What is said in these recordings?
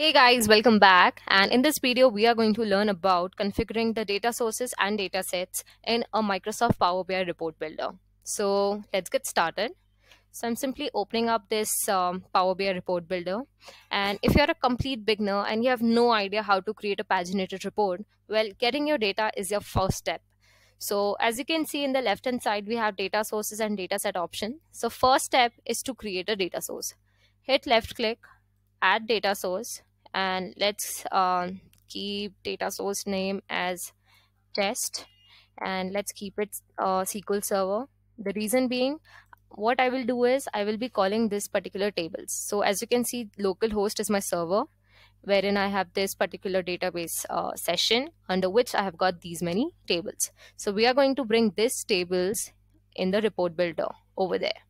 Hey guys, welcome back. And in this video, we are going to learn about configuring the data sources and data sets in a Microsoft Power BI report builder. So let's get started. So I'm simply opening up this um, Power BI report builder. And if you're a complete beginner and you have no idea how to create a paginated report, well, getting your data is your first step. So as you can see in the left hand side, we have data sources and data set option. So first step is to create a data source. Hit left click, add data source and let's uh, keep data source name as test and let's keep it uh, SQL Server. The reason being what I will do is I will be calling this particular tables. So as you can see localhost is my server wherein I have this particular database uh, session under which I have got these many tables. So we are going to bring this tables in the report builder over there.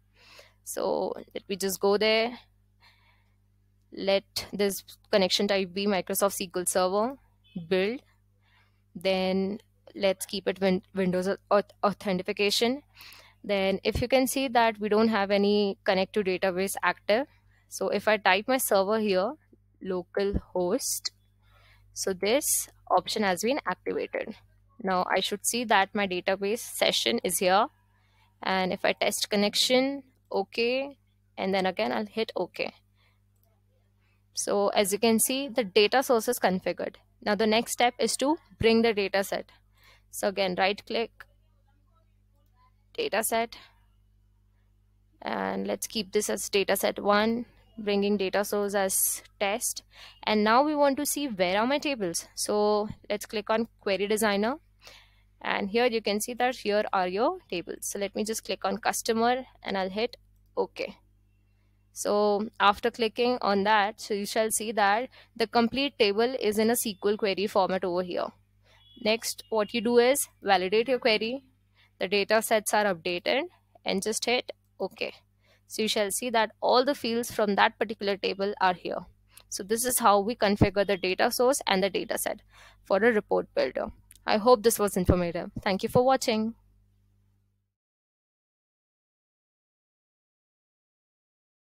So let me just go there let this connection type be Microsoft SQL Server, build, then let's keep it win Windows authentication. Then if you can see that we don't have any connect to database active. So if I type my server here, local host, so this option has been activated. Now I should see that my database session is here. And if I test connection, okay. And then again, I'll hit okay. So as you can see, the data source is configured. Now the next step is to bring the data set. So again, right click, data set, and let's keep this as data set one, bringing data source as test. And now we want to see where are my tables. So let's click on query designer. And here you can see that here are your tables. So let me just click on customer and I'll hit OK. So after clicking on that, so you shall see that the complete table is in a SQL query format over here. Next, what you do is validate your query. The data sets are updated and just hit OK. So you shall see that all the fields from that particular table are here. So this is how we configure the data source and the data set for a report builder. I hope this was informative. Thank you for watching.